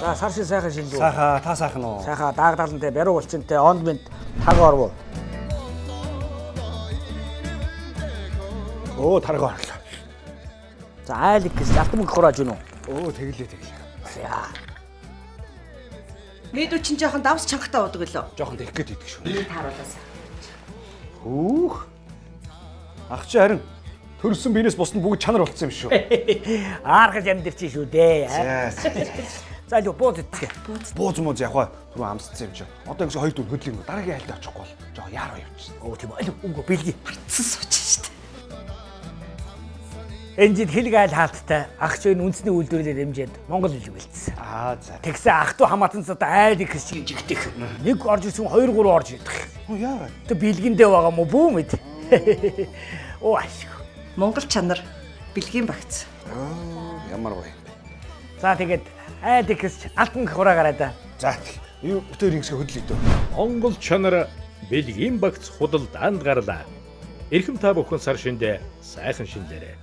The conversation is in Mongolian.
За сар шин сайхан шинж үү. Сайха та сайхан уу? Сайхан даагдаалантай баруун улцантай онд мэд таг орвоо. Өө тарга орлоо. За айлг гэж алтан мөнгө хурааж гинөө. Өө тэглээ тэглээ. Яа. Мэдүү чинь жоохон давс чангахтаа удаг лөө. Жохон тэгэх гээд идэг шүү. Би тааруулаас. Хүүх. Ах чи харин төрсөн биенээс бусна бүгд чанар болцсон юм шүү. Ааргаж амьдэрч шүү дээ. За. Л бууз идэх. Бууз мууз яваа түрүү амсцсан юм чи. Одоо ингэ хоёр дүн хөдлөг юм. Дараагийн айлд очихгүй бол жоо яараа явчихсан. Оо тийм аль үгүй бэлги. Цэс сууч штэ. Энжид хэлг айл хаалттай ах чинь үндэсний үйлдвэрлэлээр хэмжээд Монгол хэлэг бэлдсэн. Аа за. Тэгсэн ах トゥ хамаатансаа айл их шиг жигдэх. Нэг орж ирсэн 2 3 орж идэх. Оо яагаад? Тэг бэлгэндээ байгаа мó бүү мэд. Оо ашиг. Монгол чанар бэлгийн багц. Аа ямар гоё. За тэгээд айл ихс алтан хураа гараа да. За юу бүтээр ингэсгээ хөдлөе дөө. Монгол чанар бэлгийн багц худал данд гарлаа. Эрхэм та бүхэн сар шиндээ сайхан шинлээрээ.